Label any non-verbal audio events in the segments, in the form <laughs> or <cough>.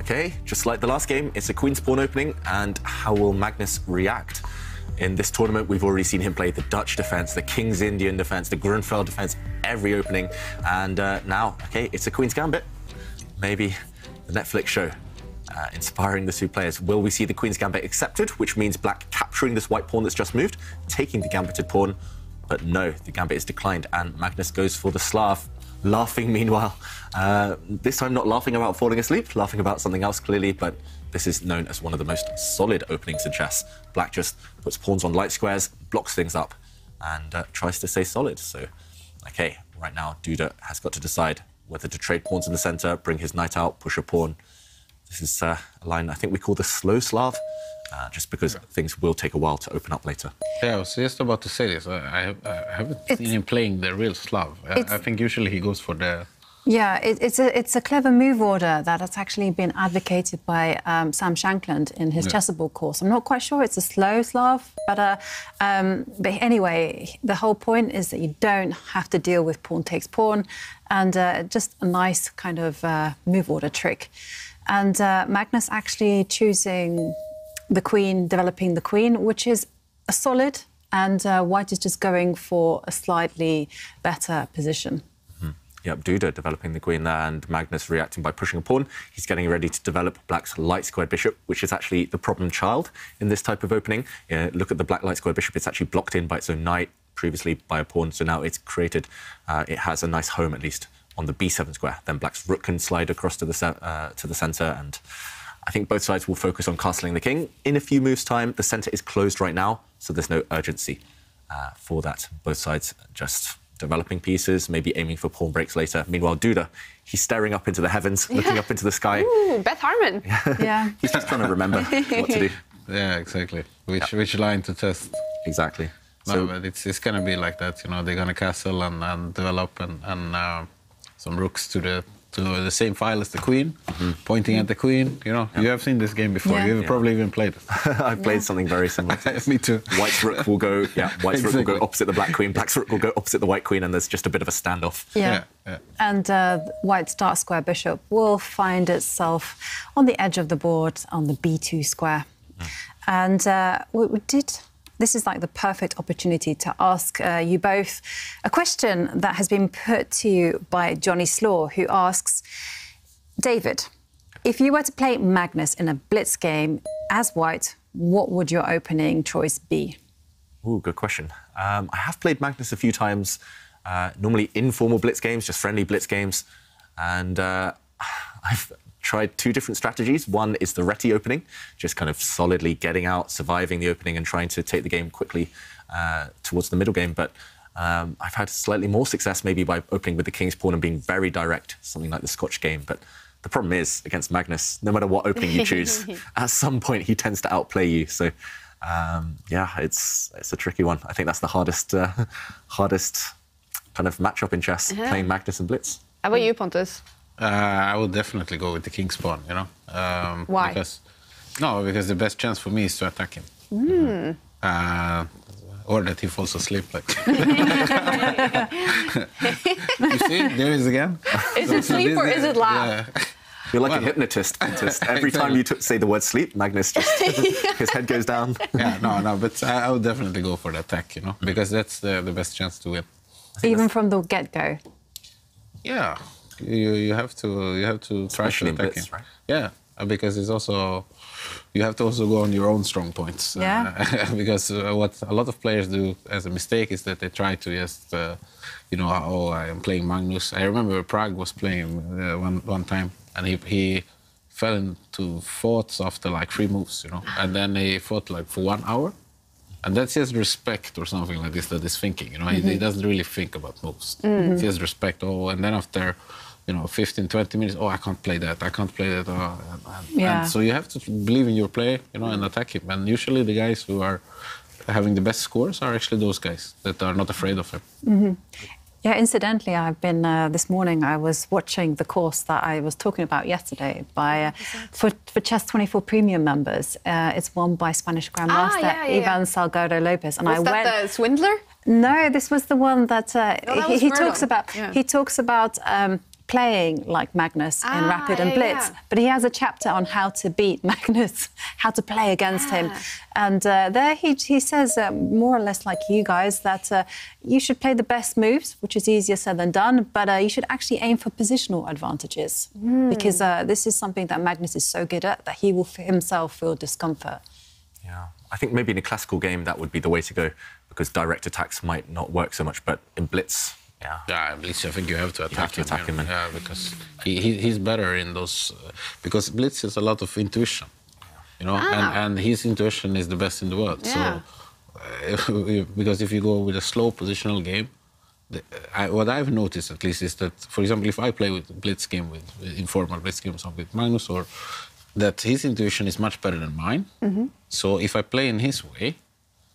Okay, just like the last game, it's a Queen's Pawn opening, and how will Magnus react? In this tournament, we've already seen him play the Dutch defense, the King's Indian defense, the Grunfeld defense, every opening. And uh, now, okay, it's a Queen's Gambit. Maybe the Netflix show uh, inspiring the two players. Will we see the Queen's Gambit accepted, which means black capturing this white pawn that's just moved, taking the gambited pawn? But no, the Gambit is declined, and Magnus goes for the Slav. Laughing, meanwhile. Uh, this time, not laughing about falling asleep, laughing about something else clearly, but this is known as one of the most solid openings in chess. Black just puts pawns on light squares, blocks things up, and uh, tries to stay solid. So, okay, right now, Duda has got to decide whether to trade pawns in the center, bring his knight out, push a pawn. This is uh, a line I think we call the slow Slav, uh, just because things will take a while to open up later. Yeah, I was just about to say this. I, I, I haven't It's- seen him playing the real Slav. I, I think usually he goes for the. Yeah, it, it's a it's a clever move order that has actually been advocated by um, Sam Shankland in his Yeah. chessable course. I'm not quite sure it's a slow Slav, but uh, um, but anyway, the whole point is that you don't have to deal with pawn takes pawn, and uh, just a nice kind of uh, move order trick. And uh, Magnus actually choosing the queen, developing the queen, which is a solid, and uh, White is just going for a slightly better position. Yep, Duda developing the queen there, and Magnus reacting by pushing a pawn. He's getting ready to develop Black's light squared bishop, which is actually the problem child in this type of opening. Yeah, look at the Black light squared bishop; it's actually blocked in by its own knight previously by a pawn, so now it's created. Uh, it has a nice home at least on the b7 square. Then Black's rook can slide across to the uh, to the center, and I think both sides will focus on castling the king. In a few moves' time, the center is closed right now, so there's no urgency uh, for that. Both sides just developing pieces, maybe aiming for pawn breaks later. Meanwhile, Duda, he's staring up into the heavens, looking up into the sky. Ooh, Beth Harmon. <laughs> Yeah. He's just trying to remember what to do. <laughs> Yeah, exactly. Which which line to test? Exactly. No, So, but it's, it's gonna be like that. You know, they're gonna castle and, and develop and, and uh, some rooks to the to the same file as the queen, pointing at the queen. You know, you have seen this game before. Yeah. You've Yeah. probably even played it. <laughs> I've played something very similar. To <laughs> this. Me too. White's rook will go, yeah, White's rook will go opposite the black queen, black's rook will go opposite the white queen, and there's just a bit of a standoff. Yeah. Yeah, yeah. And uh, White's dark square bishop will find itself on the edge of the board on the b2 square. And uh, we, we did. This is like the perfect opportunity to ask uh, you both a question that has been put to you by Johnny Slaw, who asks David, if you were to play Magnus in a blitz game as White, what would your opening choice be? Ooh, good question. Um, I have played Magnus a few times, uh, normally informal blitz games, just friendly blitz games. And uh, <sighs> I've tried two different strategies. One is the Reti opening, just kind of solidly getting out, surviving the opening, and trying to take the game quickly uh, towards the middle game. But um, I've had slightly more success maybe by opening with the King's Pawn and being very direct, something like the Scotch game. But the problem is, against Magnus, no matter what opening you choose, <laughs> at some point he tends to outplay you. So, um, yeah, it's it's a tricky one. I think that's the hardest uh, <laughs> hardest kind of matchup in chess, playing Magnus and Blitz. How about you, Pontus? Uh, I would definitely go with the king's pawn. You know. Um, Why? Because no, because the best chance for me is to attack him. Uh, or that he falls asleep. Like. <laughs> you see, there is again. <laughs> Is it <laughs> sleep or is it laugh? Yeah. You're like a Well- hypnotist. Pontus. Every time you t- say the word sleep, Magnus just his head goes down. yeah, no, no, but I, I would definitely go for the attack, you know, because that's the, the best chance to win. Even from the get go. Yeah, you, you have to you have to try Especially to in attack blitz, him. right? Yeah, because it's also you have to also go on your own strong points. Yeah. Uh, <laughs> because uh, what a lot of players do as a mistake is that they try to just uh, you know oh I am playing Magnus. I remember Prague was playing uh, one one time and he he fell into thoughts after like three moves, you know, and then he fought like for one hour. And that's just respect or something like this that is thinking, you know. He, he doesn't really think about moves. It's just respect. Oh, and then after, you know, 15, 20 minutes, oh, I can't play that. I can't play that. Oh, and, and, Yeah. and so you have to believe in your play, you know, and attack him. And usually the guys who are having the best scores are actually those guys that are not afraid of him. Yeah, incidentally, I've been uh, this morning. I was watching the course that I was talking about yesterday by uh, for for Chess 24 Premium members. Uh, it's won by Spanish Grandmaster yeah, yeah, Ivan yeah. Salgado Lopez, and Was I that went. the swindler? No, this was the one that, uh, No, that he, he talks about. Yeah. He talks about um, playing like Magnus in Ah, Rapid and yeah, Blitz, yeah. but he has a chapter on how to beat <laughs> Magnus, how to play against him. And uh, there he, he says, um, more or less like you guys, that uh, you should play the best moves, which is easier said than done, but uh, you should actually aim for positional advantages. Because uh, this is something that Magnus is so good at that he will f- himself feel discomfort. Yeah, I think maybe in a classical game that would be the way to go because direct attacks might not work so much, but in blitz, yeah. Yeah, at least I think you have to attack to him. attack you him know. and- Yeah, because he, he, he's better in those. Uh, because Blitz has a lot of intuition, you know, and, and his intuition is the best in the world. Yeah. So, uh, <laughs> if, if- because if you go with a slow positional game, the, I, what I've noticed at least is that, for example, if I play with Blitz game with with informal Blitz games or with Magnus, or that his intuition is much better than mine. So if I play in his way,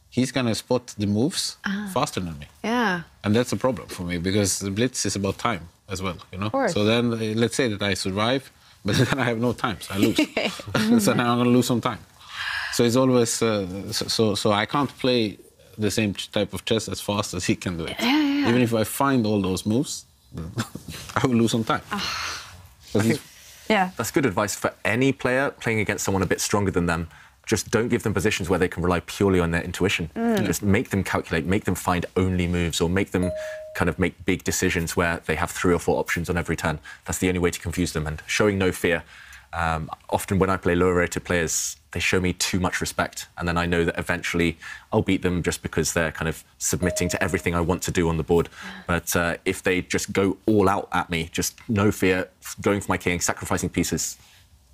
he's gonna spot the moves faster than me. Yeah. And that's a problem for me because the blitz is about time as well, you know. course. So then, uh, let's say that I survive, but <laughs> then I have no time, so I lose. <laughs> <laughs> so now I'm gonna lose some time. So it's always uh, so, so. So I can't play the same type of chess as fast as he can do it. Yeah. Even if I find all those moves, I will lose some time. Ah. 'Cause he's- Yeah. That's good advice for any player playing against someone a bit stronger than them. Just don't give them positions where they can rely purely on their intuition. Just make them calculate, make them find only moves, or make them kind of make big decisions where they have three or four options on every turn. That's the only way to confuse them. And showing no fear. Um, often when I play lower rated players, they show me too much respect, and then I know that eventually I'll beat them just because they're kind of submitting to everything I want to do on the board. But uh, if they just go all out at me, just no fear, going for my king, sacrificing pieces,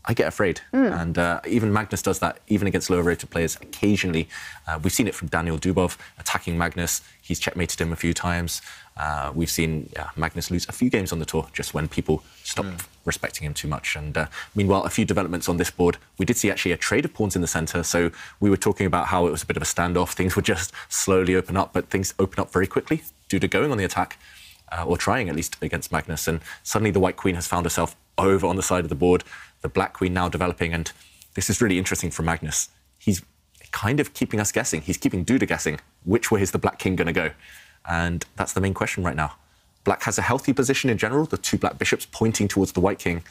I get afraid. And uh, even Magnus does that, even against lower rated players occasionally. Uh, we've seen it from Daniel Dubov attacking Magnus. He's checkmated him a few times. Uh, we've seen yeah, Magnus lose a few games on the tour just when people stop respecting him too much. And uh, meanwhile, a few developments on this board. We did see actually a trade of pawns in the centre. So we were talking about how it was a bit of a standoff. Things would just slowly open up, but things open up very quickly due to going on the attack uh, or trying at least against Magnus. And suddenly the White Queen has found herself over on the side of the board. The Black Queen now developing, and this is really interesting for Magnus. He's kind of keeping us guessing. He's keeping Duda guessing. Which way is the Black King going to go? And that's the main question right now. Black has a healthy position in general, the two Black bishops pointing towards the White King.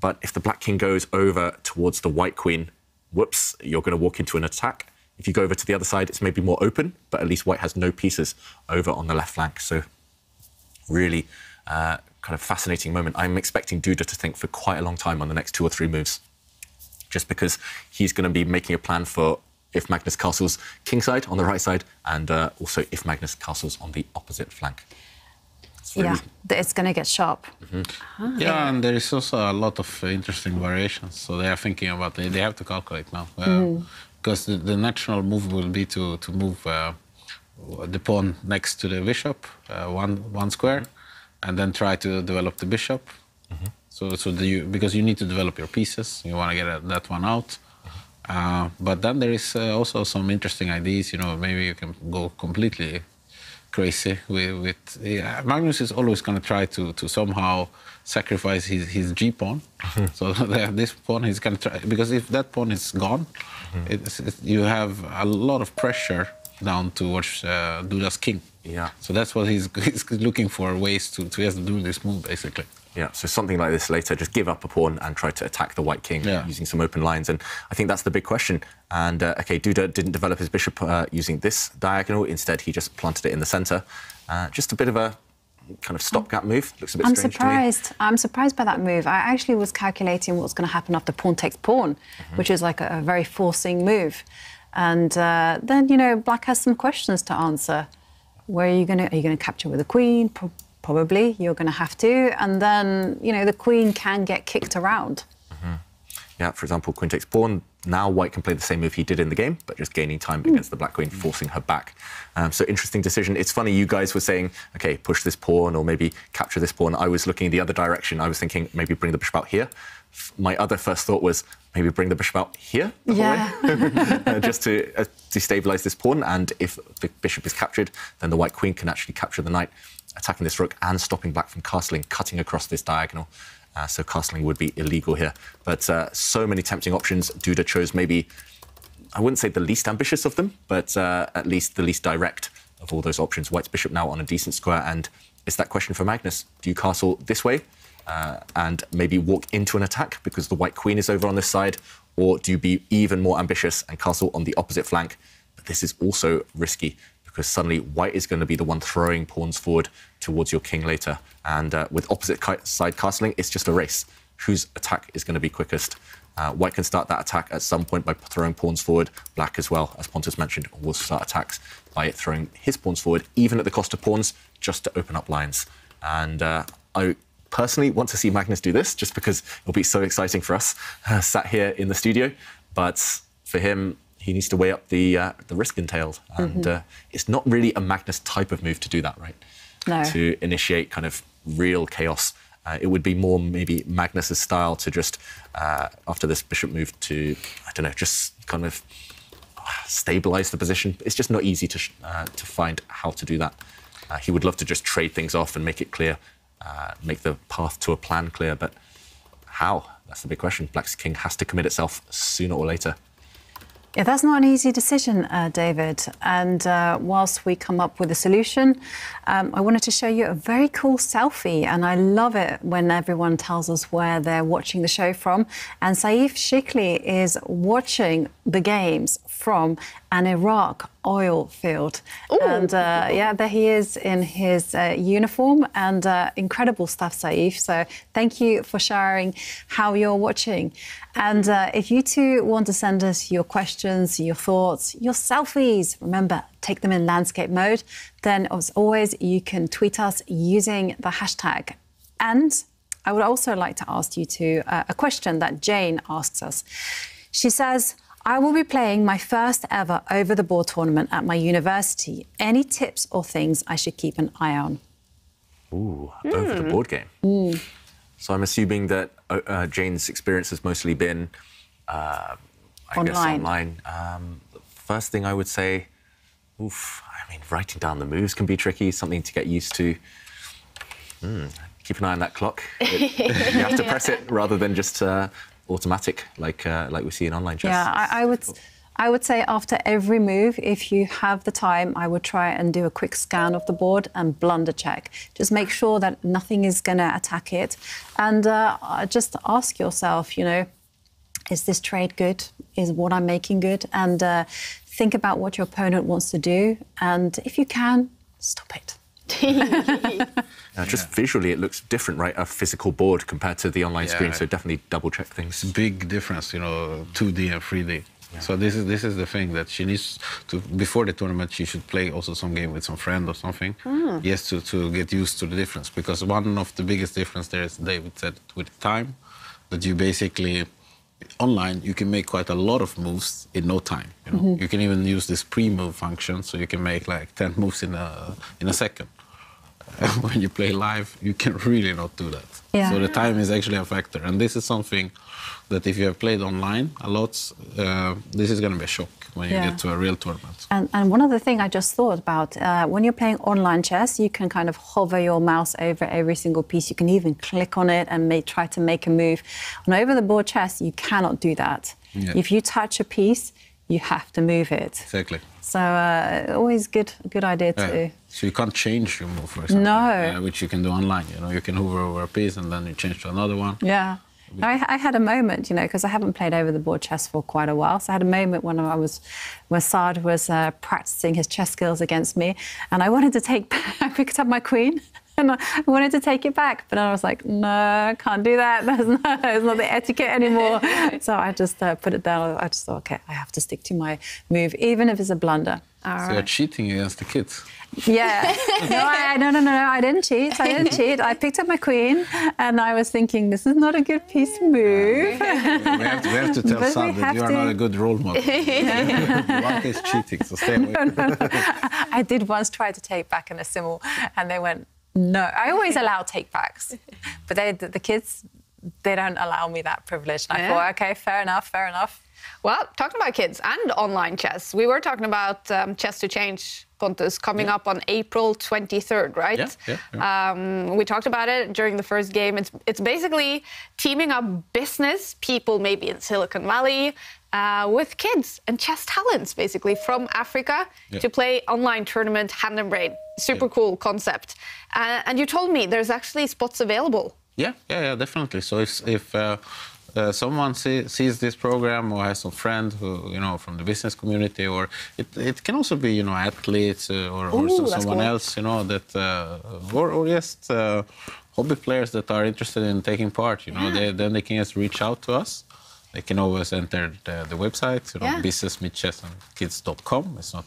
But if the Black King goes over towards the White Queen, whoops, you're going to walk into an attack. If you go over to the other side, it's maybe more open, but at least White has no pieces over on the left flank. So really uh, kind of fascinating moment. I'm expecting Duda to think for quite a long time on the next two or three moves, just because he's going to be making a plan for if Magnus castles kingside on the right side, and uh, also if Magnus castles on the opposite flank. It's really- Yeah, th- it's going to get sharp. Yeah, and there is also a lot of uh, interesting variations. So they are thinking about they, they have to calculate now uh, because the, the natural move will be to to move uh, the pawn next to the bishop, uh, one one square, and then try to develop the bishop. So so the, you, because you need to develop your pieces, you want to get that one out. Uh, but then there is uh, also some interesting ideas. You know, maybe you can go completely crazy with, with yeah, Magnus is always going to try to to somehow sacrifice his his G pawn. so <laughs> this pawn he's going to try because if that pawn is gone, it's, it's, you have a lot of pressure down towards uh, Duda's king. Yeah. So that's what he's, <laughs> he's looking for ways to to just do this move basically. Yeah, so something like this later, just give up a pawn and try to attack the white king Yeah. using some open lines. And I think that's the big question. And uh, okay, Duda didn't develop his bishop uh, using this diagonal. Instead, he just planted it in the center. Uh, just a bit of a kind of stopgap move. Looks a bit I'm strange to me. surprised. I'm surprised by that move. I actually was calculating what's going to happen after pawn takes pawn, Mm-hmm. which is like a, a very forcing move. And uh, then you know, Black has some questions to answer. Where are you going to? Are you going to capture with the queen? Pro- probably. You're going to have to. And then you know, the queen can get kicked around. Yeah, for example, queen takes pawn. Now white can play the same move he did in the game, but just gaining time against the black queen, forcing her back. Um, so interesting decision. It's funny, you guys were saying, okay, push this pawn or maybe capture this pawn. I was looking in the other direction. I was thinking maybe bring the bishop out here. My other first thought was maybe bring the bishop out here whole <laughs> uh, just to destabilize this pawn. And if the bishop is captured, then the white queen can actually capture the knight, attacking this rook and stopping black from castling, cutting across this diagonal. Uh, so castling would be illegal here. But uh, so many tempting options. Duda chose maybe, I wouldn't say the least ambitious of them, but uh, at least the least direct of all those options. White's bishop now on a decent square. And it's that question for Magnus. Do you castle this way uh, and maybe walk into an attack because the white queen is over on this side? Or do you be even more ambitious and castle on the opposite flank? But this is also risky because suddenly white is going to be the one throwing pawns forward towards your king later. And uh, with opposite side castling, it's just a race. Whose attack is going to be quickest? Uh, white can start that attack at some point by throwing pawns forward. Black as well, as Pontus mentioned, will start attacks by throwing his pawns forward, even at the cost of pawns, just to open up lines. And uh, I personally want to see Magnus do this, just because it'll be so exciting for us, uh, sat here in the studio. But for him, he needs to weigh up the uh, the risk entailed, and mm-hmm. uh, it's not really a Magnus type of move to do that, right? No. To initiate kind of real chaos. Uh, it would be more maybe Magnus's style to just uh, after this bishop move to I don't know, just kind of stabilize the position. It's just not easy to uh, to find how to do that. Uh, he would love to just trade things off and make it clear, make the path to a plan clear, but how? That's the big question. Black's king has to commit itself sooner or later. Yeah, that's not an easy decision, uh, David. And uh, whilst we come up with a solution, um, I wanted to show you a very cool selfie. And I love it when everyone tells us where they're watching the show from. And Saif Shikli is watching the games from an Iraq oil field. Ooh. And uh, yeah, there he is in his uh, uniform and uh, incredible stuff, Saif. So thank you for sharing how you're watching. And uh, if you too want to send us your questions, your thoughts, your selfies, remember, take them in landscape mode, then as always, you can tweet us using the hashtag. And I would also like to ask you to uh, a question that Jane asks us. She says, I will be playing my first ever over the board tournament at my university. Any tips or things I should keep an eye on? Ooh, mm. over the hmm. board game. Mm. So I'm assuming that uh, uh, Jane's experience has mostly been, uh, I online. guess, online. Um, first thing I would say, oof, I mean, writing down the moves can be tricky, something to get used to. Mm, keep an eye on that clock. It, <laughs> you have to press it rather than just uh, automatic, like uh, like we see in online chess. Yeah, I, I would. I would say after every move, if you have the time, I would try and do a quick scan of the board and blunder check. Just make sure that nothing is going to attack it. And uh, just ask yourself, you know, is this trade good? Is what I'm making good? And uh, think about what your opponent wants to do. And if you can, stop it. <laughs> Uh, just yeah. visually, it looks different, right? A physical board compared to the online yeah, screen. So definitely double check things. Big difference, you know, 2D and 3D. Yeah. So this is this is the thing that she needs to before the tournament. She should play also some game with some friend or something. Mm. Yes, to, to get used to the difference because one of the biggest difference there is David said with time that you basically online you can make quite a lot of moves in no time. You know, mm -hmm. you can even use this pre-move function, so you can make like ten moves in a in a second. <laughs> when you play live, you can <laughs> really not do that. Yeah. So the time is actually a factor, and this is something that if you have played online a lot, uh, this is going to be a shock when you yeah. get to a real tournament. And, and one other thing I just thought about uh, when you're playing online chess, you can kind of hover your mouse over every single piece. You can even click on it and make, try to make a move. On over the board chess, you cannot do that. Yeah. If you touch a piece, you have to move it. Exactly. So uh, always good, good idea to. Yeah. So you can't change your move, for example. No. Uh, which you can do online. You know, you can hover over a piece and then you change to another one. Yeah. I, I, had a moment, you know, because I haven't played over the board chess for quite a while. So I had a moment when I was, when Saad was uh, practicing his chess skills against me, and I wanted to take, <laughs> I picked up my queen, <laughs> and I wanted to take it back, but I was like, no, I can't do that. <laughs> That's not, it's not the etiquette anymore. so I just uh, put it down. I just thought, okay, I have to stick to my move, even if it's a blunder. All so right. you're cheating against the kids. Yeah. no, I, no, no, no, no. I didn't cheat. I didn't cheat. I picked up my queen, and I was thinking, this is not a good piece to move. we, have to, we have to <laughs> tell but Sam that you are to... not a good role model. <laughs> What is cheating, so stay away. <laughs> No, no. I did once try to take back an assimil, and they went, no, I always allow take backs, but they, the, the, kids, they don't allow me that privilege. And I thought, okay, fair enough, fair enough. Well, talking about kids and online chess, we were talking about um, Chess to Change Pontus coming yeah. up on April 23rd, right? Yeah, yeah, yeah. Um, we talked about it during the first game. It's it's basically teaming up business people, maybe in Silicon Valley, uh, with kids and chess talents, basically from Africa, yeah. to play online tournament hand and brain. Super yeah. cool concept. Uh, and you told me there's actually spots available Yeah, yeah, yeah, definitely. So if if uh, uh, someone see, sees this program or has some friend who you know from the business community, or it, it can also be you know athletes uh, or, or Ooh, someone cool. else you know that uh, or, or just uh, hobby players that are interested in taking part. You know, Yeah. they, then they can just reach out to us. They can always enter the, the website, you know, Yeah. businessmeetchessandkids.com. It's not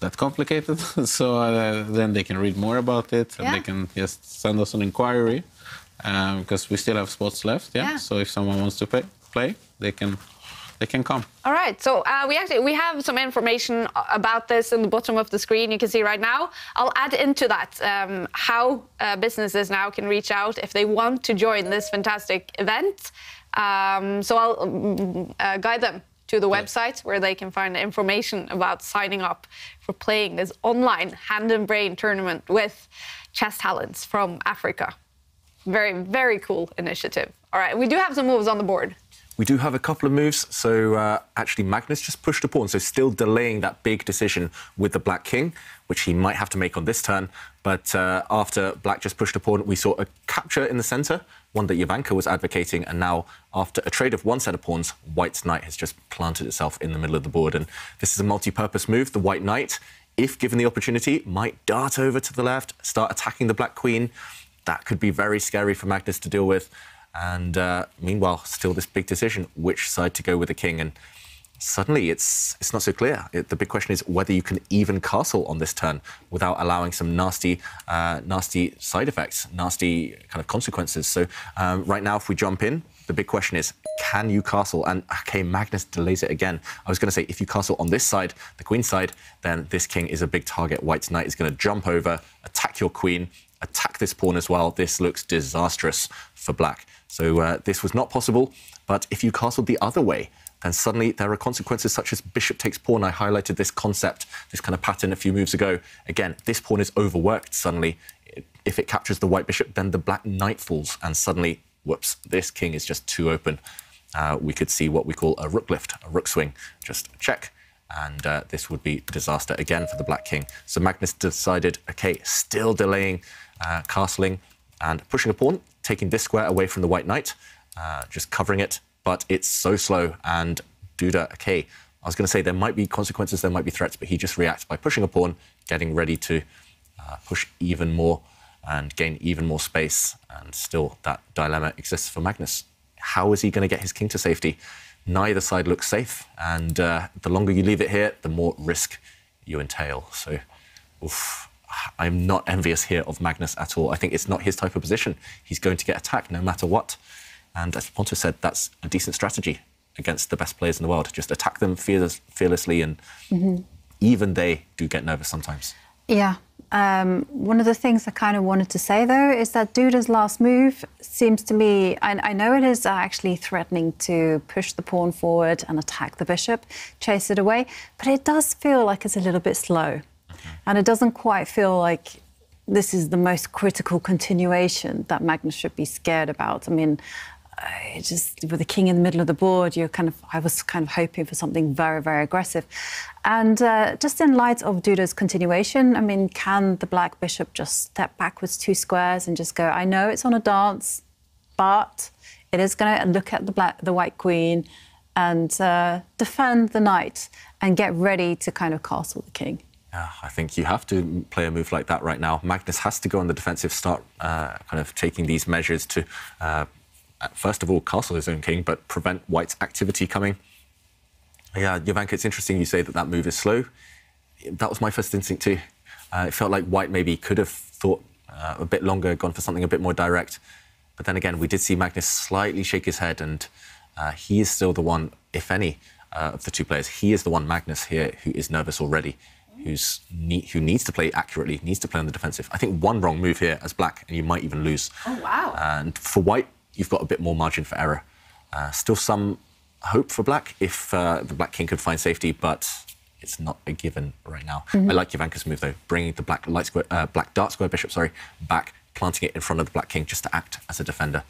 that complicated. <laughs> so uh, then they can read more about it and Yeah. they can just send us an inquiry um, because we still have spots left. Yeah. Yeah. So if someone wants to pay, play, they can they can come. All right, so uh, we actually we have some information about this in the bottom of the screen. You can see right now. I'll add into that um, how uh, businesses now can reach out if they want to join this fantastic event. Um, so I'll mm, uh, guide them to the website where they can find information about signing up for playing this online hand and brain tournament with chess talents from Africa. Very, very cool initiative. All right, we do have some moves on the board. We do have a couple of moves. So uh, actually, Magnus just pushed a pawn, so still delaying that big decision with the Black King, which he might have to make on this turn. But uh, after Black just pushed a pawn, we saw a capture in the centre, one that Jovanka was advocating, and now after a trade of one set of pawns, White's knight has just planted itself in the middle of the board, and this is a multi-purpose move. The White Knight, if given the opportunity, might dart over to the left, start attacking the Black Queen. That could be very scary for Magnus to deal with. And uh, meanwhile, still this big decision: which side to go with the king. And suddenly, it's it's not so clear. It, the big question is whether you can even castle on this turn without allowing some nasty, uh, nasty side effects, nasty kind of consequences. So um, right now, if we jump in, the big question is: can you castle? And okay, Magnus delays it again. I was going to say if you castle on this side, the queen side, then this king is a big target. White's knight is going to jump over, attack your queen, attack this pawn as well. This looks disastrous for black. So uh, this was not possible. But if you castled the other way, then suddenly there are consequences such as bishop takes pawn. I highlighted this concept, this kind of pattern a few moves ago. Again, this pawn is overworked suddenly. If it captures the white bishop, then the black knight falls, and suddenly, whoops, this king is just too open. Uh, we could see what we call a rook lift, a rook swing, just check. And uh, this would be disaster again for the black king. So Magnus decided, okay, still delaying uh, castling and pushing a pawn, taking this square away from the white knight, uh, just covering it. But it's so slow. And Duda, okay, I was going to say there might be consequences, there might be threats, but he just reacts by pushing a pawn, getting ready to uh, push even more and gain even more space. And still, that dilemma exists for Magnus. How is he going to get his king to safety? Neither side looks safe, and uh, the longer you leave it here, the more risk you entail. So, oof, I'm not envious here of Magnus at all. I think it's not his type of position. He's going to get attacked no matter what. And as Pontus said, that's a decent strategy against the best players in the world. Just attack them fearless, fearlessly, and even they do get nervous sometimes. Yeah. Um, one of the things I kind of wanted to say though is that Duda's last move seems to me, I, I know it is actually threatening to push the pawn forward and attack the bishop, chase it away, but it does feel like it's a little bit slow. And it doesn't quite feel like this is the most critical continuation that Magnus should be scared about. I mean, I just with the king in the middle of the board, you're kind of I was kind of hoping for something very very aggressive, and uh, just in light of Duda's continuation, I mean, can the black bishop just step backwards two squares and just go? I know it's on a dance, but it is going to look at the black the white queen and uh, defend the knight and get ready to kind of castle the king. Yeah, I think you have to play a move like that right now. Magnus has to go on the defensive, start uh, kind of taking these measures to, uh, first of all, castle his own king, but prevent White's activity coming. Yeah, Jovanka, it's interesting you say that that move is slow. That was my first instinct too. Uh, it felt like White maybe could have thought uh, a bit longer, gone for something a bit more direct. But then again, we did see Magnus slightly shake his head, and uh, he is still the one, if any, uh, of the two players. He is the one, Magnus here, who is nervous already who's ne- who needs to play accurately, needs to play on the defensive. I think one wrong move here as black, and you might even lose. Oh, wow. And for white, you've got a bit more margin for error. Uh, still some hope for black if uh, the black king could find safety, but it's not a given right now. I like Jovanka's move though, bringing the black light square, uh, black dark square bishop, sorry, back, planting it in front of the black king just to act as a defender,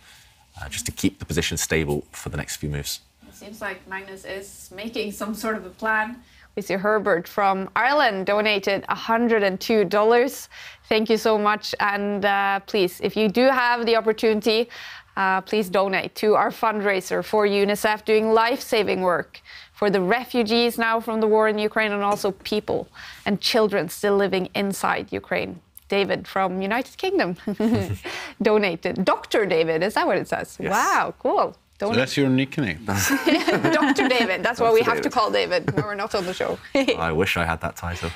uh, just to keep the position stable for the next few moves. It seems like Magnus is making some sort of a plan We see Herbert from Ireland donated $102. Thank you so much. And uh, please, if you do have the opportunity, uh, please donate to our fundraiser for UNICEF doing life saving work for the refugees now from the war in Ukraine and also people and children still living inside Ukraine. David from United Kingdom <laughs> donated. Dr. David, is that what it says? Yes. Wow, cool. So that's your nickname. <laughs> <laughs> Dr. David. That's what we Dr. have to call David when we're not on the show. I wish I had that title.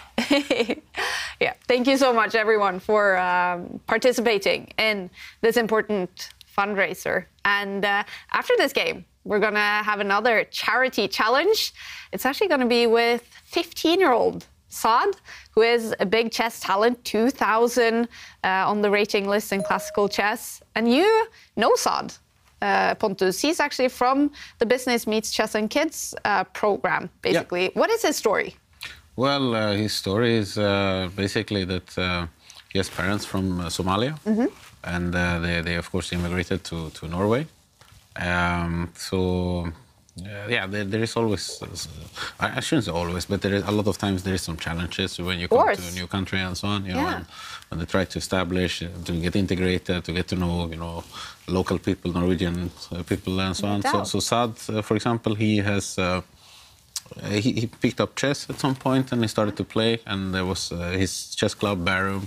yeah, thank you so much, everyone, for um, participating in this important fundraiser. And uh, after this game, we're going to have another charity challenge. It's actually going to be with 15 year old Saad, who is a big chess talent, 2000 uh, on the rating list in classical chess. And you know Saad. Uh, Pontus, he's actually from the Business Meets Chess and Kids uh, program, basically. Yeah. What is his story? Well, uh, his story is uh, basically that uh, he has parents from uh, Somalia, and uh, they, they, of course, immigrated to, to Norway. Um, so, uh, yeah, there, there is always, I I shouldn't say always, but there is a lot of times there is some challenges when you come to a new country and so on. You know, Yeah. and when they try to establish, uh, to get integrated, to get to know, you know, local people, Norwegian uh, people, and so No on. So, doubt. so Saad, uh, for example, he has. Uh, he, he picked up chess at some point and he started to play and there was uh, his chess club Bærum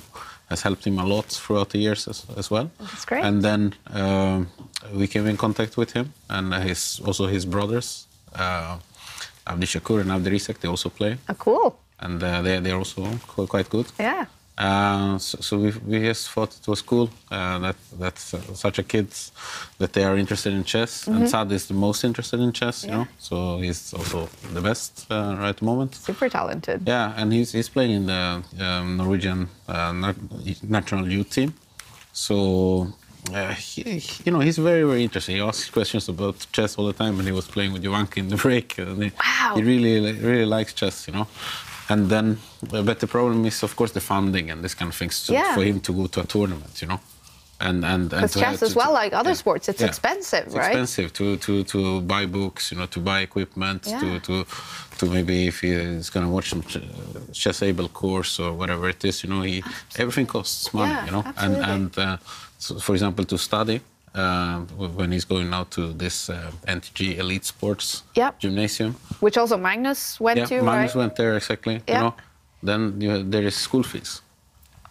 has helped him a lot throughout the years as, as well That's great. and then um, we came in contact with him and his also his brothers uh, Abdi Shakur and Abdi Rizek they also play Oh, cool. and uh, they, they're also quite good Yeah. Uh, so, so we, we just thought it was cool uh, that that uh, such a kid that they are interested in chess, and Saad is the most interested in chess, you Mm-hmm. Know. So he's also the best uh, right at the moment. Super talented. Yeah, and he's he's playing in the um, Norwegian uh, national youth team. So. Uh, he, he- you know, he's very, very interesting. He asks questions about chess all the time, and he was playing with Jovanka in the break. And he, Wow. he really, really likes chess, you know. And then, but the problem is, of course, the funding and this kind of things Yeah. for him to go to a tournament, you know. And and and chess as well, to- like other yeah. sports, it's Yeah. expensive, It's right? expensive to, to, to buy books, you know, to buy equipment, to, to to maybe if he's going to watch some ch- chess able course or whatever it is, you know, he everything costs money, you know. absolutely. And and uh, so for example, to study. Uh, when he's going now to this uh, NTG Elite Sports Yep. gymnasium, Which also Magnus went yeah, to, Magnus right? went there exactly. Yeah. You know, then you, there is school fees,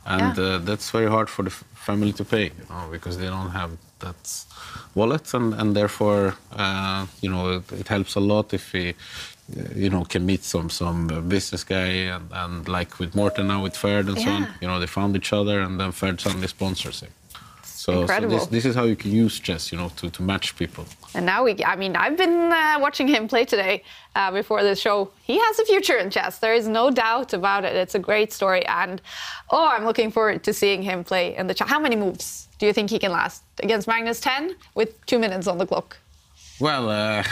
and Yeah. uh, that's very hard for the family to pay, you know, because they don't have that wallet, and and therefore, uh, you know, it, it helps a lot if we, uh, you know, can meet some some uh, business guy, and, and like with Morten now with Ferd and so on, you know, they found each other, and then Ferd suddenly sponsors him. So, so this, this is how you can use chess, you know, to, to match people. And now we, I mean, I've been uh, watching him play today uh, before the show. He has a future in chess. There is no doubt about it. It's a great story. And oh, I'm looking forward to seeing him play in the chess. How many moves do you think he can last against Magnus 10 with two minutes on the clock? Well, uh,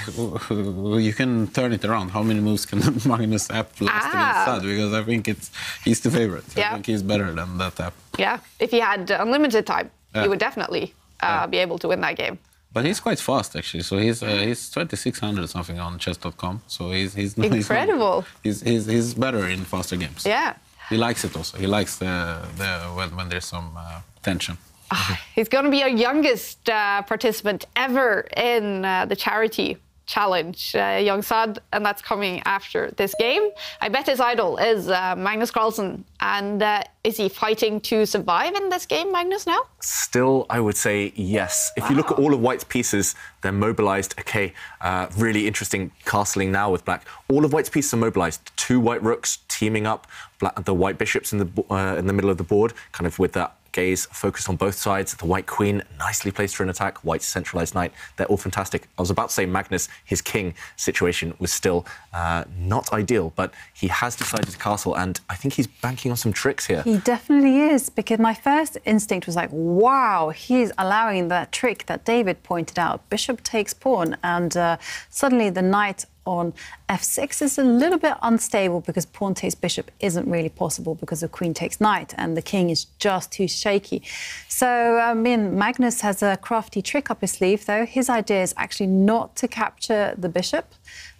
<laughs> you can turn it around. How many moves can <laughs> Magnus app last Ah. against Saad? Because I think it's he's the favorite. Yeah. I think he's better than that app. Yeah. If he had unlimited time, Yeah. he would definitely uh, Yeah. be able to win that game. But he's quite fast actually. So he's uh, he's 2600 something on chess.com. So he's he's not- he's not- Incredible. He's, he's he's better in faster games. Yeah. He likes it also. He likes the the when, when there's some uh, tension. Ah, He's going to be our youngest uh, participant ever in uh, the charity challenge, uh, Young Saad, and that's coming after this game. I bet his idol is uh, Magnus Carlsen. And uh, is he fighting to survive in this game, Magnus, now? Still, I would say yes. If you look at all of White's pieces, they're mobilized. Okay, uh, really interesting castling now with Black. All of White's pieces are mobilized. Two White rooks teaming up, black, the White bishops in the uh, in the middle of the board, kind of with that gaze focused on both sides. The White Queen nicely placed for an attack. White's centralized knight. They're all fantastic. I was about to say Magnus, his king situation was still uh, not ideal, but he has decided to castle, and I think he's banking on some tricks here. He definitely is, because my first instinct was like, wow, he's allowing that trick that David pointed out. Bishop takes pawn, and uh, suddenly the knight on f6 is a little bit unstable because pawn takes bishop isn't really possible because the queen takes knight and the king is just too shaky. So, um, I mean, Magnus has a crafty trick up his sleeve, though. His idea is actually not to capture the bishop,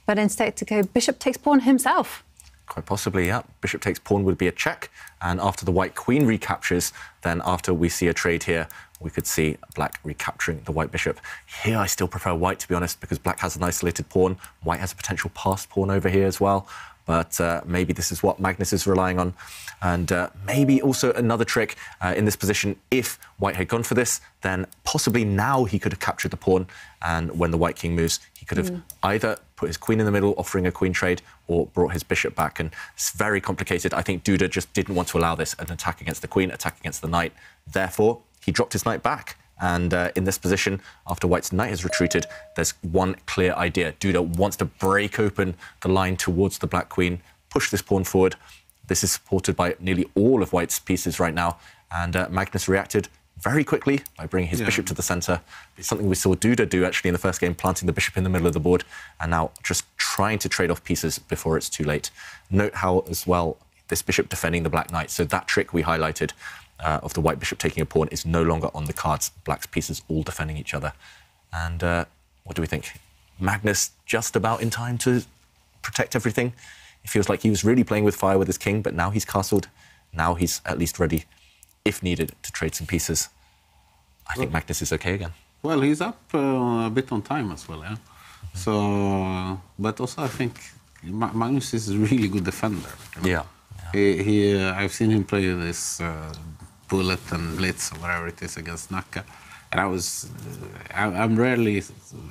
but instead to go bishop takes pawn himself. Quite possibly, yeah. Bishop takes pawn would be a check. And after the white queen recaptures, then after we see a trade here, we could see black recapturing the white bishop. Here, I still prefer white, to be honest, because black has an isolated pawn. White has a potential passed pawn over here as well. But uh, maybe this is what Magnus is relying on. And uh, maybe also another trick uh, in this position, if white had gone for this, then possibly now he could have captured the pawn. And when the white king moves, he could have mm. either put his queen in the middle, offering a queen trade, or brought his bishop back. And it's very complicated. I think Duda just didn't want to allow this, an attack against the queen, attack against the knight. Therefore, he dropped his knight back. And uh, in this position, after White's knight has retreated, there's one clear idea. Duda wants to break open the line towards the black queen, push this pawn forward. This is supported by nearly all of White's pieces right now. And uh, Magnus reacted very quickly by bringing his yeah. bishop to the centre. It's something we saw Duda do actually in the first game, planting the bishop in the middle of the board, and now just trying to trade off pieces before it's too late. Note how, as well, this bishop defending the black knight. So that trick we highlighted uh, of the white bishop taking a pawn is no longer on the cards. Black's pieces all defending each other. And uh, what do we think? Magnus just about in time to protect everything. It feels like he was really playing with fire with his king, but now he's castled. Now he's at least ready, if needed, to trade some pieces. I think well, Magnus is okay again. Well, he's up uh, a bit on time as well, yeah. So, but also I think Magnus is a really good defender. You know? Yeah. yeah. He, he uh, I've seen him play this uh, bullet and blitz or whatever it is against Naka. And I was, uh, I, am rarely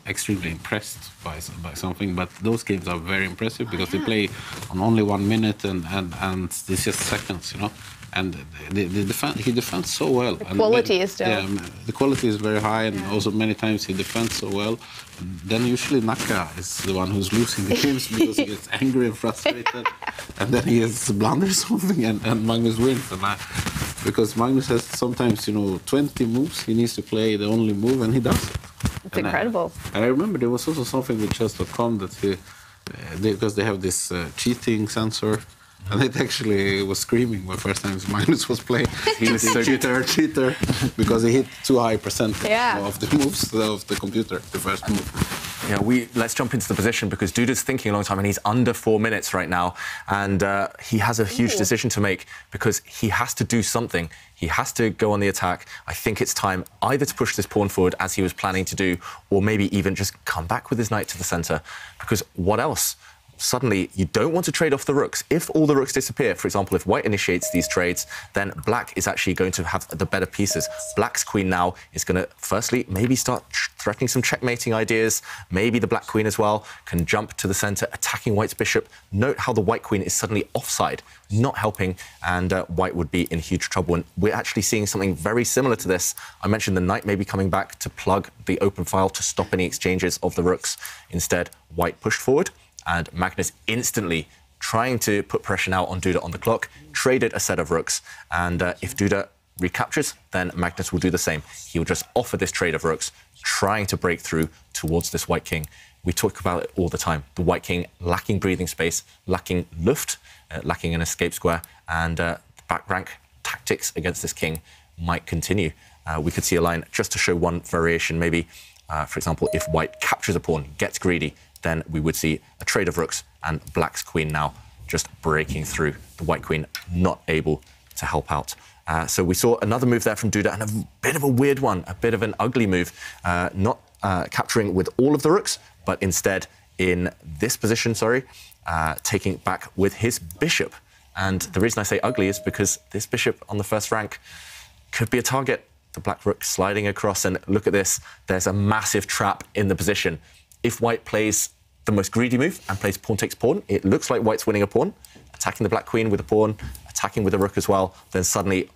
extremely impressed by by something, but those games are very impressive because they play on only one minute and and and it's just seconds, you know and the, the defend, he defends so well. The quality then, is there. Yeah, the quality is very high, and yeah. also many times he defends so well. Then usually Naka is the one who's losing the games <laughs> because he gets angry and frustrated, and then he has blunders <laughs> something, and, and Magnus wins. And I, because Magnus has sometimes, you know, 20 moves, he needs to play the only move, and he does it. It's and incredible. I, and I remember there was also something with chess.com that he, uh, they, because they have this uh, cheating sensor <laughs> and it actually was screaming the first time Magnus was playing. <laughs> He was a cheater, cheater, because he hit too high percentage yeah. of the moves of the computer, the first move. Yeah, we let's jump into the position because Duda's thinking a long time and he's under four minutes right now, and uh, he has a huge Ooh. decision to make because he has to do something. He has to go on the attack. I think it's time either to push this pawn forward as he was planning to do, or maybe even just come back with his knight to the centre. Because what else? Suddenly you don't want to trade off the rooks. If all the rooks disappear, for example, if white initiates these trades, then black is actually going to have the better pieces. Black's queen now is going to, firstly, maybe start threatening some checkmating ideas. Maybe the black queen as well can jump to the center, attacking white's bishop. Note how the white queen is suddenly offside, not helping, and uh, white would be in huge trouble. And we're actually seeing something very similar to this. I mentioned the knight maybe coming back to plug the open file to stop any exchanges of the rooks. Instead, white pushed forward and Magnus instantly trying to put pressure now on Duda on the clock, traded a set of rooks, and uh, if Duda recaptures, then Magnus will do the same. He will just offer this trade of rooks, trying to break through towards this white king. We talk about it all the time. The white king lacking breathing space, lacking luft, uh, lacking an escape square, and uh, back rank tactics against this king might continue. Uh, we could see a line just to show one variation, maybe, uh, for example, if white captures a pawn, gets greedy, then we would see a trade of rooks and black's queen now just breaking through. The white queen not able to help out. Uh, so we saw another move there from Duda and a bit of a weird one, a bit of an ugly move, uh, not uh, capturing with all of the rooks, but instead in this position, sorry, uh, taking back with his bishop. And the reason I say ugly is because this bishop on the first rank could be a target. The black rook sliding across, and look at this. There's a massive trap in the position if white plays the most greedy move and plays pawn takes pawn, it looks like white's winning a pawn, attacking the black queen with a pawn, attacking with a rook as well, then suddenly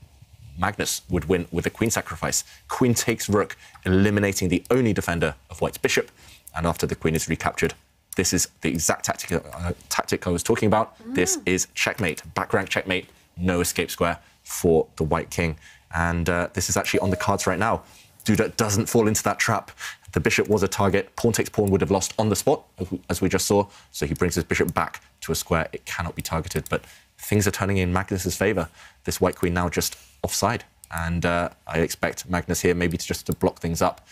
Magnus would win with a queen sacrifice. Queen takes rook, eliminating the only defender of white's bishop, and after the queen is recaptured, this is the exact tactic, uh, tactic I was talking about. Mm. This is checkmate, back rank checkmate, no escape square for the white king. And uh, this is actually on the cards right now. Duda doesn't fall into that trap. The bishop was a target. Pawn takes pawn would have lost on the spot, as we just saw. So he brings his bishop back to a square. It cannot be targeted. But things are turning in Magnus's favour. This white queen now just offside. And uh, I expect Magnus here maybe to just to block things up.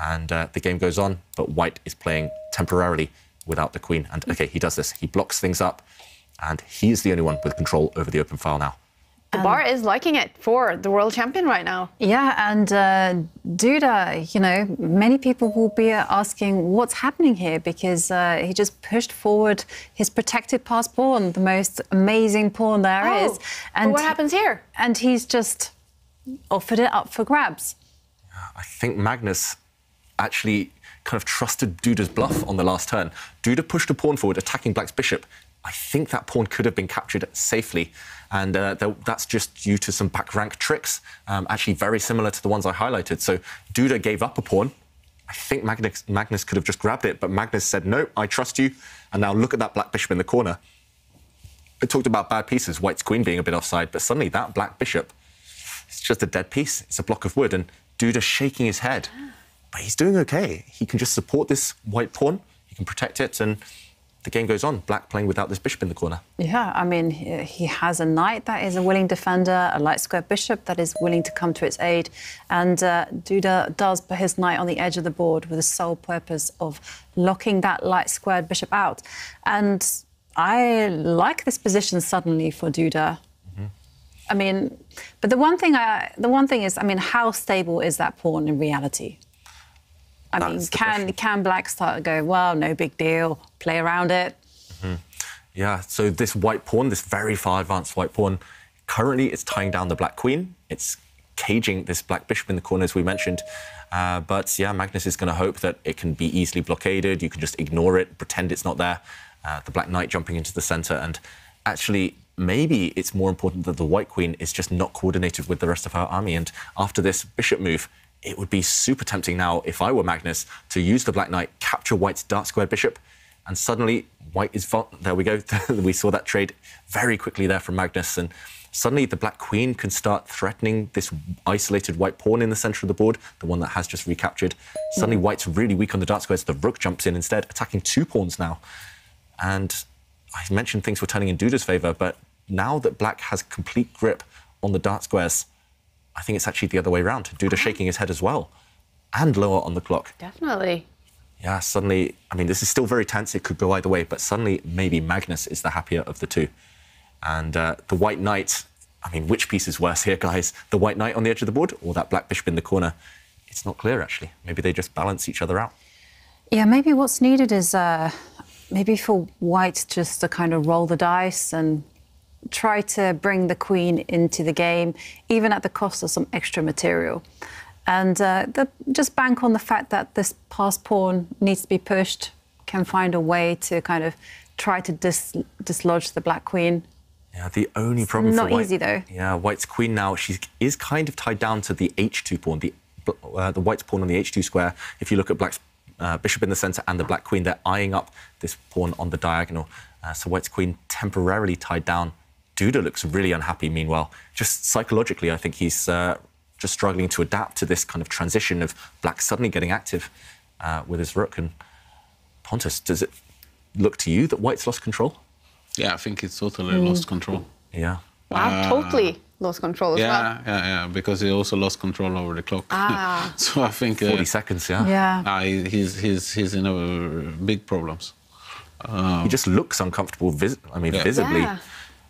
And uh, the game goes on, but white is playing temporarily without the queen. And OK, he does this. He blocks things up. and he's the only one with control over the open file now. The bar is liking it for the world champion right now. Yeah, and uh, Duda, you know, many people will be asking what's happening here because uh, he just pushed forward his protected pass pawn, the most amazing pawn there oh, is. And what happens here? And he's just offered it up for grabs. I think Magnus actually kind of trusted Duda's bluff on the last turn. Duda pushed a pawn forward, attacking Black's bishop. I think that pawn could have been captured safely. And uh, that's just due to some back rank tricks, um, actually very similar to the ones I highlighted. So Duda gave up a pawn. I think Magnus, Magnus could have just grabbed it, but Magnus said, no, I trust you. And now look at that black bishop in the corner. It talked about bad pieces, white's queen being a bit offside, but suddenly that black bishop, it's just a dead piece. It's a block of wood. And Duda shaking his head. But he's doing okay. He can just support this white pawn. He can protect it and the game goes on. Black playing without this bishop in the corner. Yeah, I mean, he has a knight that is a willing defender, a light square bishop that is willing to come to its aid, and uh, Duda does put his knight on the edge of the board with the sole purpose of locking that light squared bishop out. And I like this position suddenly for Duda. Mm-hmm. I mean, but the one thing I, the one thing is, I mean, how stable is that pawn in reality? I That's mean, can can Black start to go? Well, no big deal. Play around it. Mm-hmm. Yeah. So this white pawn, this very far advanced white pawn, currently it's tying down the Black Queen. It's caging this Black Bishop in the corner, as we mentioned. Uh, but yeah, Magnus is going to hope that it can be easily blockaded. You can just ignore it, pretend it's not there. Uh, the Black Knight jumping into the centre, and actually maybe it's more important that the White Queen is just not coordinated with the rest of her army. And after this bishop move, it would be super tempting now, if I were Magnus, to use the Black Knight, capture White's dark square bishop, and suddenly White is... There we go. <laughs> we saw that trade very quickly there from Magnus, and suddenly the Black Queen can start threatening this isolated White pawn in the centre of the board, the one that has just recaptured. Suddenly mm. White's really weak on the dark squares. The Rook jumps in instead, attacking two pawns now. And I mentioned things were turning in Duda's favour, but now that Black has complete grip on the dark squares, I think it's actually the other way around. Duda shaking his head as well, and lower on the clock. Definitely. Yeah, suddenly, I mean, this is still very tense. It could go either way, but suddenly maybe Magnus is the happier of the two. And uh, the White Knight, I mean, which piece is worse here, guys? The White Knight on the edge of the board or that Black Bishop in the corner? It's not clear, actually. Maybe they just balance each other out. Yeah, maybe what's needed is uh, maybe for White just to kind of roll the dice and try to bring the queen into the game, even at the cost of some extra material. And uh, the, just bank on the fact that this pass pawn needs to be pushed, can find a way to kind of try to dis dislodge the black queen. Yeah, the only problem not for White, easy though. Yeah, White's queen now she is kind of tied down to the h2 pawn, the uh, the White's pawn on the h2 square. If you look at Black's uh, bishop in the centre and the black queen, they're eyeing up this pawn on the diagonal. Uh, so White's queen temporarily tied down Duda looks really unhappy, meanwhile. Just psychologically, I think he's uh, just struggling to adapt to this kind of transition of black suddenly getting active uh, with his rook. And Pontus, does it look to you that white's lost control? Yeah, I think it's totally mm. lost control. Yeah. Wow, uh, totally lost control as yeah, well. Yeah, yeah, yeah. because he also lost control over the clock. Ah. <laughs> so I think... 40 uh, seconds, yeah. Yeah. Uh, he's, he's, he's in a big problems. Um, he just looks uncomfortable, I mean, yeah. visibly. Yeah.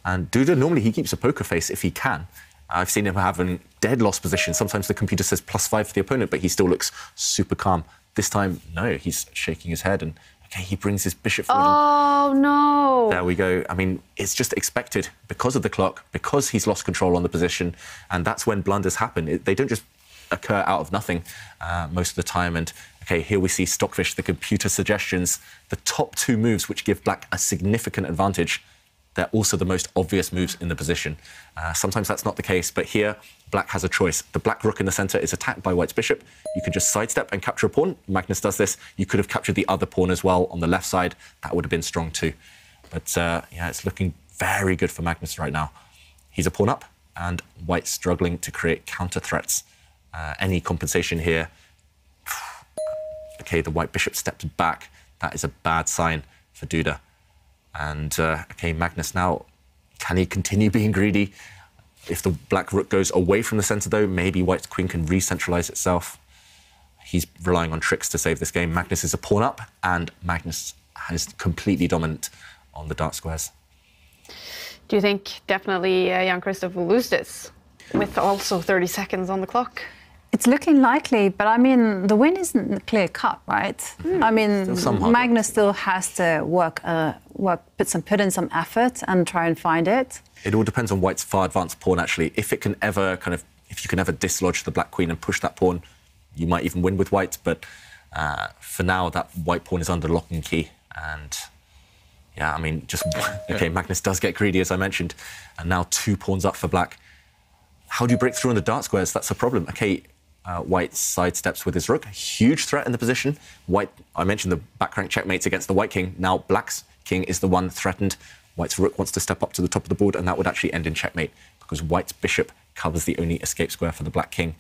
And Duda, normally he keeps a poker face if he can. I've seen him having dead loss position. Sometimes the computer says plus five for the opponent, but he still looks super calm. This time, no, he's shaking his head and okay, he brings his bishop forward. Oh no! There we go. I mean, it's just expected because of the clock, because he's lost control on the position, and that's when blunders happen. It, they don't just occur out of nothing uh, most of the time. And okay, here we see Stockfish, the computer suggestions, the top two moves which give Black a significant advantage they're also the most obvious moves in the position. Uh, sometimes that's not the case, but here, black has a choice. The black rook in the centre is attacked by white's bishop. You can just sidestep and capture a pawn. Magnus does this. You could have captured the other pawn as well on the left side. That would have been strong too. But uh, yeah, it's looking very good for Magnus right now. He's a pawn up, and white's struggling to create counter threats. Uh, any compensation here. <sighs> okay, the white bishop stepped back. That is a bad sign for Duda. And uh, okay, Magnus now, can he continue <laughs> being greedy? If the black rook goes away from the centre, though, maybe white's queen can re-centralise itself. He's relying on tricks to save this game. Magnus is a pawn up, and Magnus is completely dominant on the dark squares. Do you think definitely uh, Jan Krzysztof will lose this with also 30 seconds on the clock? It's looking likely, but I mean, the win isn't clear cut, right? Hmm. I mean, some hard Magnus still has to work, uh, work, put some, put in some effort and try and find it. It all depends on White's far advanced pawn, actually. If it can ever kind of, if you can ever dislodge the black queen and push that pawn, you might even win with White. But uh, for now, that White pawn is under lock and key, and yeah, I mean, just <laughs> okay. Magnus does get greedy, as I mentioned, and now two pawns up for Black. How do you break through on the dark squares? That's a problem. Okay, uh, White sidesteps with his rook. Huge threat in the position. White, I mentioned the back rank checkmates against the White king. Now Black's king is the one threatened. White's rook wants to step up to the top of the board, and that would actually end in checkmate because White's bishop covers the only escape square for the Black king.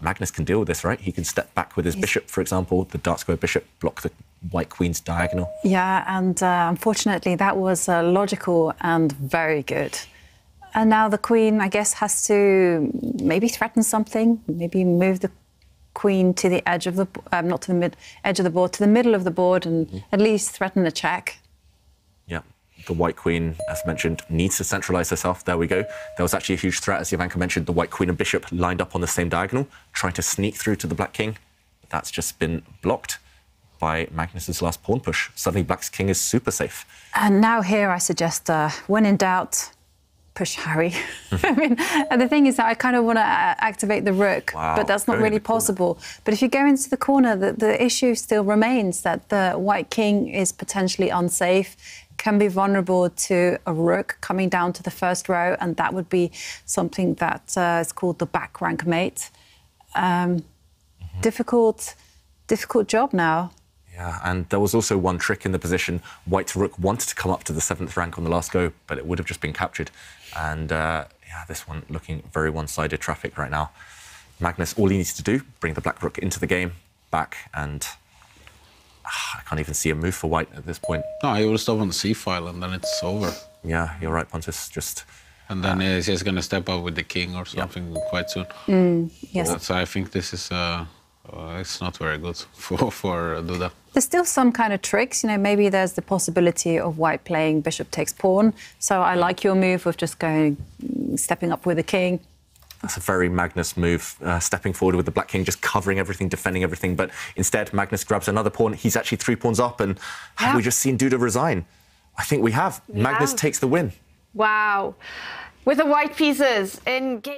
Magnus can deal with this, right? He can step back with his bishop, for example, the dark square bishop, block the white queen's diagonal. Yeah, and uh, unfortunately, that was uh, logical and very good. And now the queen, I guess, has to maybe threaten something, maybe move the queen to the edge of the, um, not to the mid edge of the board, to the middle of the board, and mm -hmm. at least threaten a check. Yeah, the white queen, as mentioned, needs to centralize herself. There we go. There was actually a huge threat, as Ivanka mentioned, the white queen and bishop lined up on the same diagonal, trying to sneak through to the black king. That's just been blocked by Magnus's last pawn push. Suddenly, black's king is super safe. And now here, I suggest, uh, when in doubt, push Harry. <laughs> I mean, and the thing is that I kind of want to activate the rook, wow, but that's not really possible. But if you go into the corner, the, the issue still remains that the white king is potentially unsafe can be vulnerable to a rook coming down to the first row, and that would be something that uh, is called the back rank mate. Um, mm -hmm. Difficult, difficult job now. Yeah, and there was also one trick in the position. White rook wanted to come up to the seventh rank on the last go, but it would have just been captured. And uh, yeah, this one looking very one-sided traffic right now. Magnus, all he needs to do, bring the black rook into the game, back, and I can't even see a move for white at this point. No, he will stop on the c file and then it's over. Yeah, you're right, Pontus. Just. And then uh, he's going to step up with the king or something quite soon. Mm, yes. So I think this is. Uh, uh, it's not very good <laughs> for for Duda. There's still some kind of tricks, you know. Maybe there's the possibility of white playing bishop takes pawn. So I like your move of just going, stepping up with the king, that's a very Magnus move, uh, stepping forward with the Black King, just covering everything, defending everything. But instead, Magnus grabs another pawn. He's actually three pawns up. And yeah. have we just seen Duda resign? I think we have. We Magnus have. takes the win. Wow. With the white pieces in game.